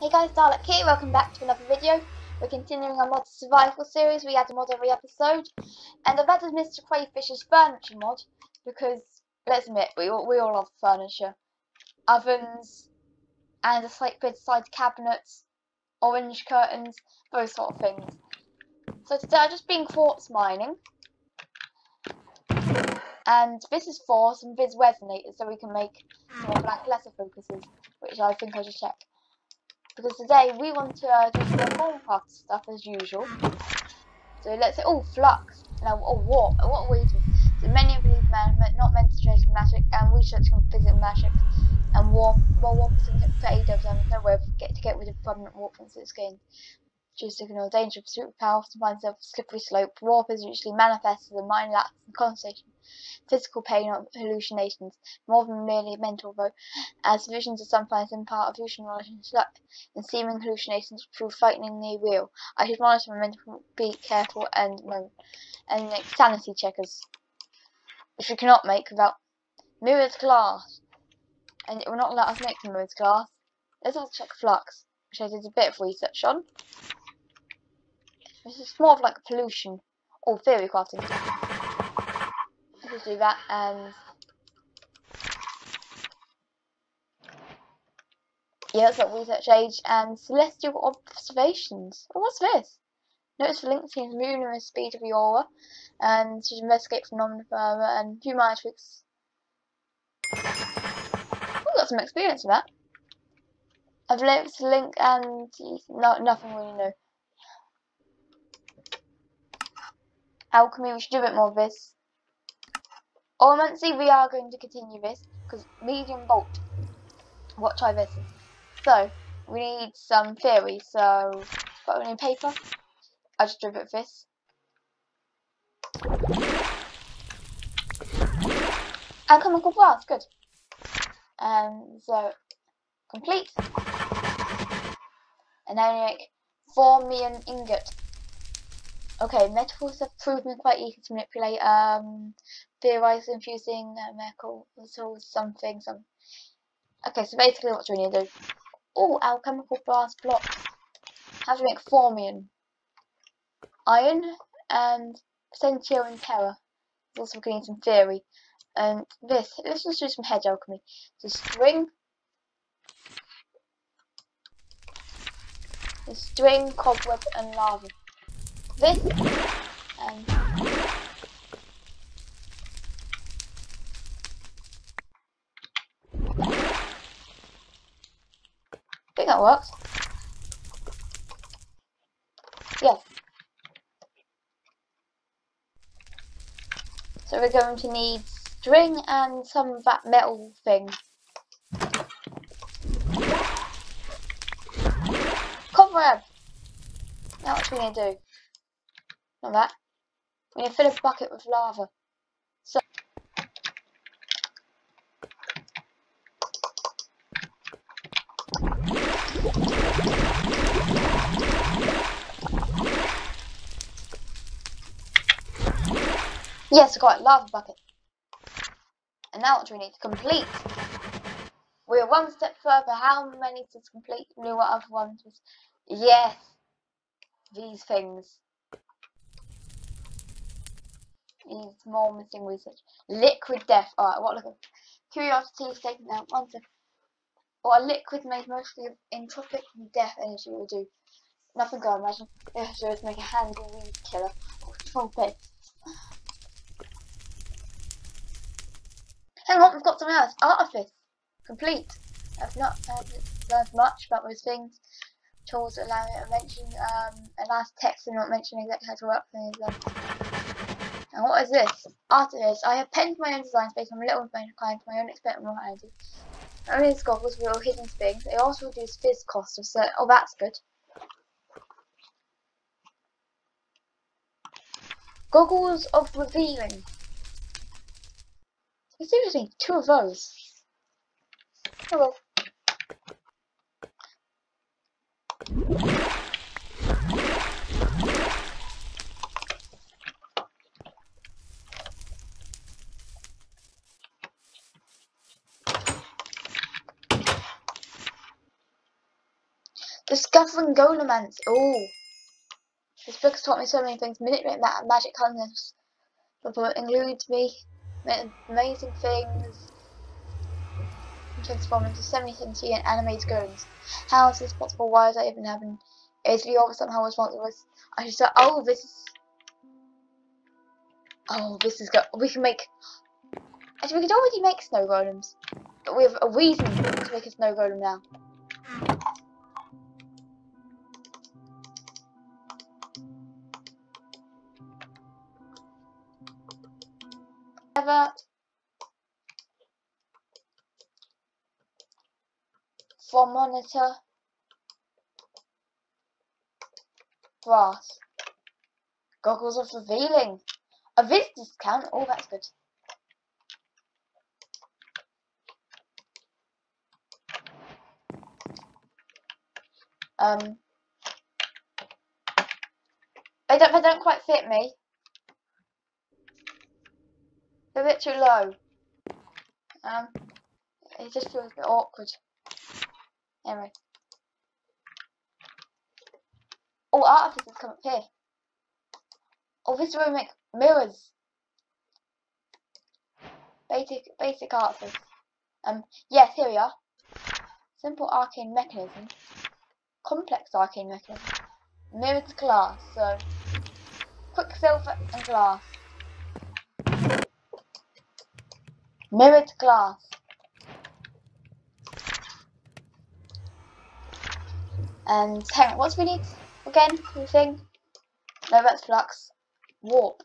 Hey guys, Dalek here, welcome back to another video. We're continuing our mod survival series, we add a mod every episode. And I've added Mr. Crayfish's furniture mod, because, let's admit, we all, we all love furniture. Ovens, and a slight bedside cabinets, orange curtains, those sort of things. So today I'm just being quartz mining. And this is for some Vis resonators, so we can make more blank lesser focuses, which I think I should check because today we want to uh, do some Minecraft stuff as usual. So let's say, oh, Flux. Now, oh, what? What are we doing? So many of these men are not meant to trade magic and we researching physical magic and warp, well, warp is for aid of them. No way of get to get rid of permanent warp from this game. To ignore danger of superpower, finds a slippery slope. Warp is usually manifested as a mind lapse in concentration physical pain or hallucinations, more than merely mental though, as visions are sometimes in part of hallucinations and seeming hallucinations prove frighteningly real. I should monitor my mental be careful and and make sanity checkers. Which we cannot make without mirrored glass. And it will not let us make the mirrored glass. Let's also check flux, which I did a bit of research on. This is more of like pollution or theory crafting just do that and yeah, that's what research age and celestial observations. Oh, what's this? Notice the link between the moon and the speed of the aura, and to investigate phenomena further and few metrics. Oh, got some experience with that. I've linked the link and no, nothing really new. Alchemy, we should do a bit more of this. Auromancy, we are going to continue this because medium bolt. What try this? So we need some theory. So got any paper? I just drew it this. Alchemical glass, good. And so complete. And then make thaumium ingot. Okay, metals have proven quite easy to manipulate. Um, theorize infusing uh, metals, something, some. Okay, so basically what do we need to do? Oh, alchemical brass blocks. How do to make thaumium. Iron and Sentio and Terra. Also we're need some theory. And this, let's just do some hedge alchemy. So string. The string, cobweb and lava. And think that works. Yes. So we're going to need string and some of that metal thing. Cobweb! Now what do we going to do? Not that. Need to fill a bucket with lava. So Yes, I got it, lava bucket. And now what do we need to complete? We are one step further. How many to complete? New what other ones? Yes. These things. More missing research. Liquid death. Alright, what look at curiosity is taken down. One second. What a liquid made mostly of entropic death energy will do. Nothing go imagine. If just make a handy weed killer or. Hang on, we've got something else. Artifice. Complete. I've not uh, learned much about those things. Tools allow it to mention um, a last text and not mention exactly how to work things. And what is this? Artifice. I have penned my own designs based on a little information client my own experimental. Not only these goggles real hidden things, they also reduce vis cost of certain. Oh, that's good. Goggles of revealing. Seriously, two of those. Hello. Discovering Golemancy. Oh. This book has taught me so many things. Magic kindness. But includes me amazing things. Transform into semi-sentient animated golems. How is this possible? Why is that even happening? Is the somehow responsible? I should say, oh, this is. Oh, this is good. We can make. Actually, we could already make snow golems. But we have a reason to make a snow golem now. For monitor brass. Goggles of revealing. A visit discount. Oh, that's good. Um, they don't, they don't quite fit me. A bit too low. Um, it just feels a bit awkward. Anyway. Oh, artifices come up here. Oh, this we make mirrors. Basic, basic artifice. Um, yes, here we are. Simple arcane mechanism complex arcane mechanism. Mirrors glass, so quicksilver and glass. Mirrored glass. And hang on, what's we need again? The thing? No, that's flux. Warp.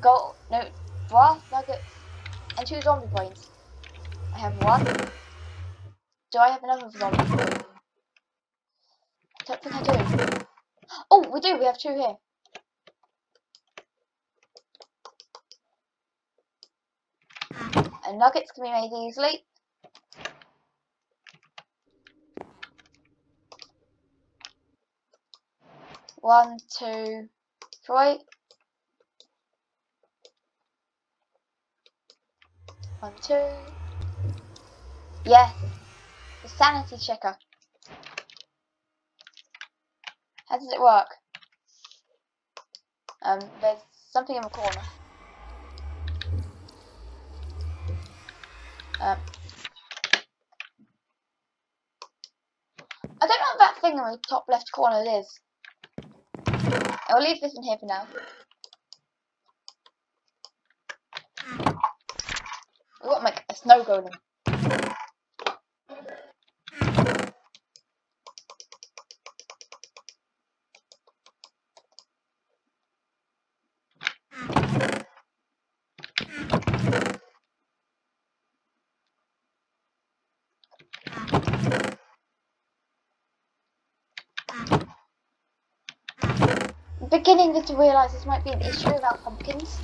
Gold. No, brass nuggets and two zombie points. I have one. Do I have another zombie point? don't think I do. Oh, we do. We have two here. And nuggets can be made easily. One, two, three. One, two. Yes. The sanity checker. How does it work? Um, there's something in the corner. Um, I don't know what that thing in the top left corner is. I'll leave this in here for now. We to make a snow golem. Beginning to realise this might be an issue about pumpkins.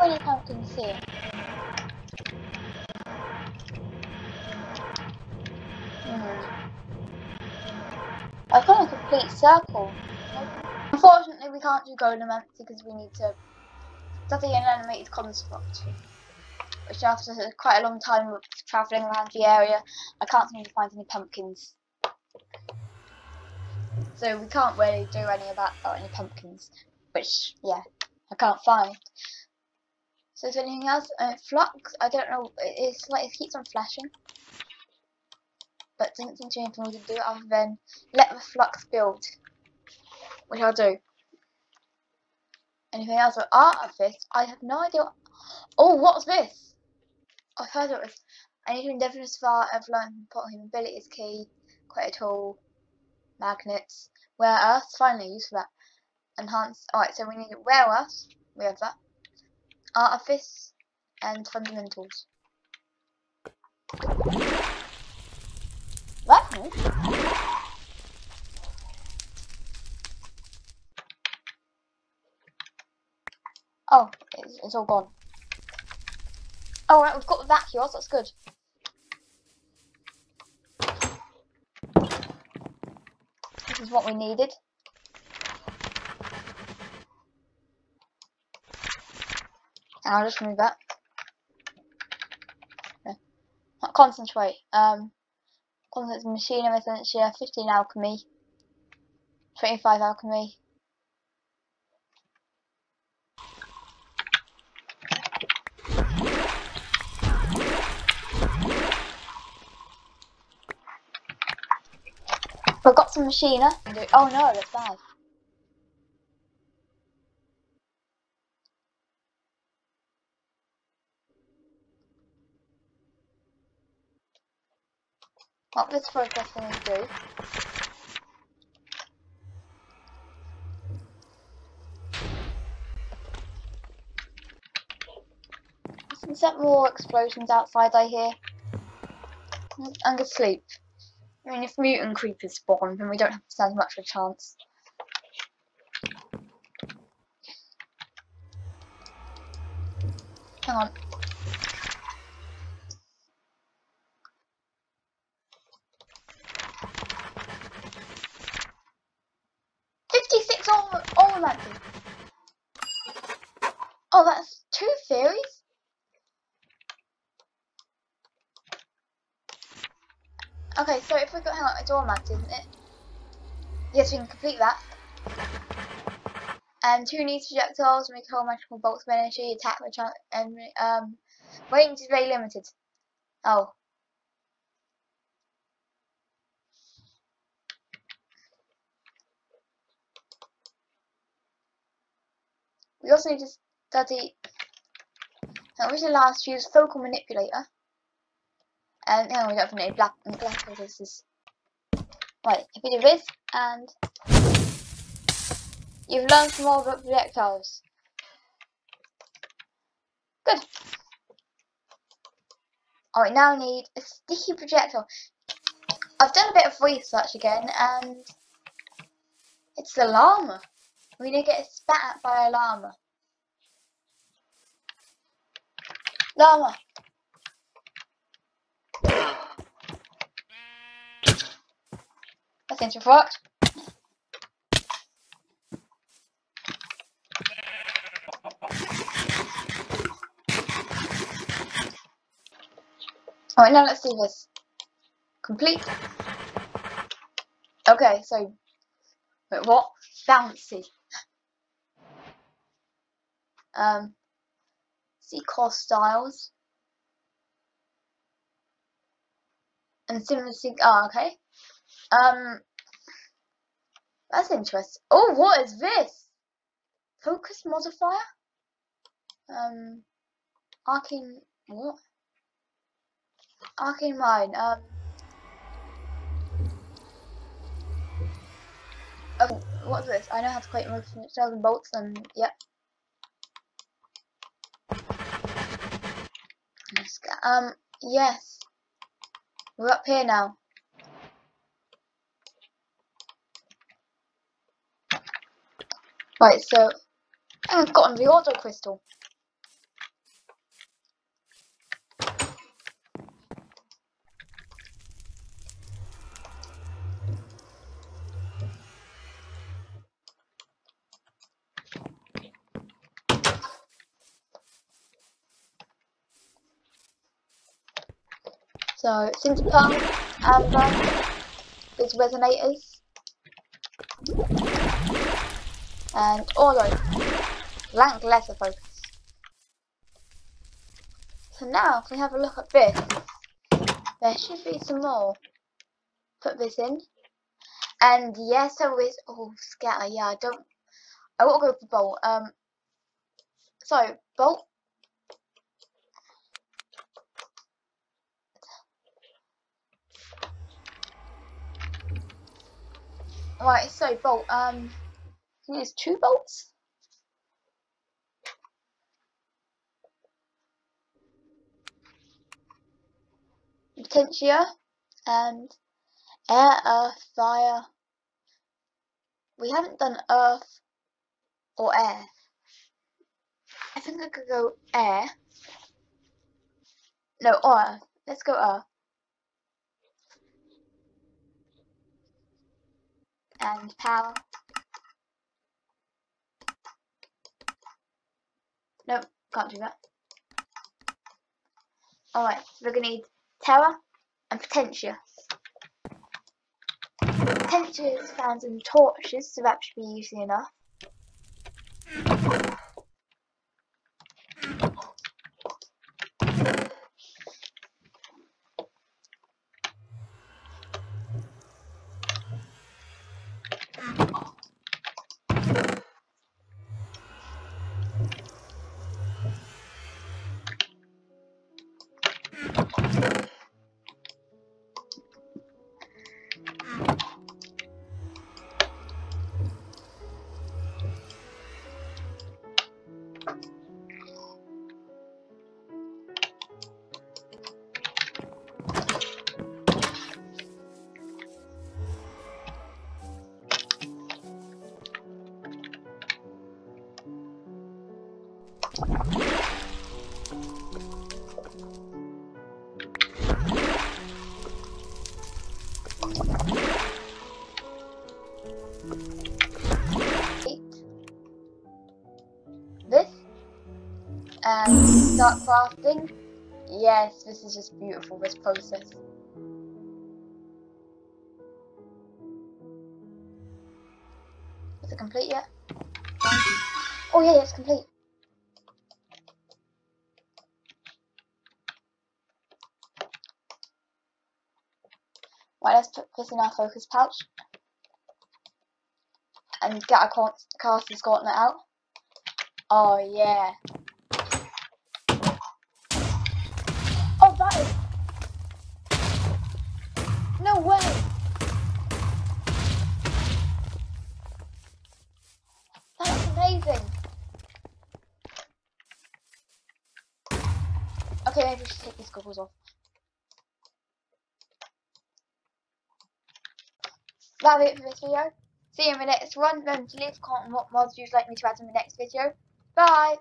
Many pumpkins here? Hmm. I've got a complete circle. Unfortunately, we can't do golden Golemancy because we need to study an animated construct. Which after quite a long time of travelling around the area, I can't seem to find any pumpkins. So we can't really do any of that any pumpkins. Which, yeah, I can't find. So there anything else? Uh, flux, I don't know, it's like it keeps on flashing. But doesn't seem to anything we can do other than let the flux build. Which I'll do. Anything else with artifice? I have no idea. What... Oh, what's this? I've heard of it. I need to endeavour as far as learned important ability is key. Quite a tool. Magnets. Rare earth. Finally, use for that. Enhanced. Alright, so we need rare earth. We have that artifice and fundamentals Weapons? Oh, it's, it's all gone. Oh, right, we've got the vacuum. That's good. This is what we needed. And I'll just remove that. Okay. Concentrate. Um, concentrate machine of essential 15 alchemy, 25 alchemy. We've got some machiner. Oh no, that's bad. What this processing is do. Is that more explosions outside I hear? I'm gonna sleep. I mean, if mutant creepers spawn, then we don't have to stand much of a chance. Hang on. Oh, that's two theories. Okay, so if we got hang it's all mapped, isn't it? Yes, we can complete that. And two needs projectiles make whole magical bolts of energy, attack which and um range is very limited. Oh. We also need to study now which allows to use focal manipulator? Um, and now we don't have any black black this is right if we do this and you've learned more about projectiles. Good. Alright now I need a sticky projectile. I've done a bit of research again and it's the llama we to get spat at by a llama llama That's fucked. Alright, now let's do this. Complete. Okay, so wait, what? Bouncy. Um see cost styles. And similar sync oh okay. Um, that's interesting. Oh, what is this? Focus modifier? Um, arcane, what? Arcane mind, um. Oh, what's this? I know how to create motion cells and bolts and, yep. Um, yes. We're up here now. Right, so I've gotten the auto crystal. So, since pump um, these resonators and auto blank lesser focus. So now if we have a look at this, there should be some more. Put this in. And yes, there is oh scatter, yeah, I don't I will go for bolt. Um so bolt Right, so bolt, um use two bolts? Potentia, and air, earth, fire. We haven't done earth or air. I think I could go air. No, earth. Let's go earth. And power. Nope, can't do that. Alright, we're going to need Terra and Potentia. Potentia is found in torches, so that should be easy enough. This um, and start crafting. Yes, this is just beautiful, this process. Is it complete yet? Oh yeah, yeah, it's complete. Right, let's put this in our focus pouch. And get our caster's gauntlet out. Oh yeah. Oh, that is... No way! That's amazing! Okay, maybe we should take these goggles off. That'll be it for this video. See you in the next one. Remember to leave a comment on what mods you'd like me to add in the next video. Bye!